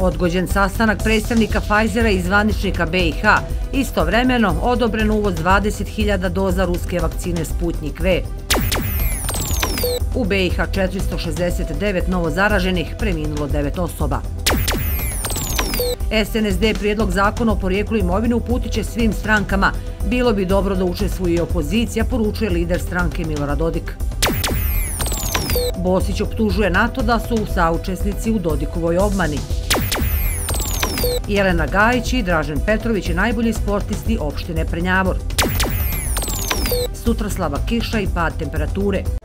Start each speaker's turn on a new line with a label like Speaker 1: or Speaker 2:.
Speaker 1: Odgođen sastanak predstavnika Pfizera i zvaničnika BiH, istovremeno odobren uvoz 20.000 doza ruske vakcine Sputnik V. U BiH 469 novozaraženih, preminulo 9 osoba. SNSD prijedlog zakona o porijeklu imovine uputiće svim strankama. Bilo bi dobro da učestvuje i opozicija, poručuje lider stranke Milorad Dodik. Bosić optužuje NATO da su saučesnici u Dodikovoj obmani. Jelena Gajić i Dražen Petrović je najbolji sportisti opštine Prenjavor. Sutra slaba kiša i pad temperature.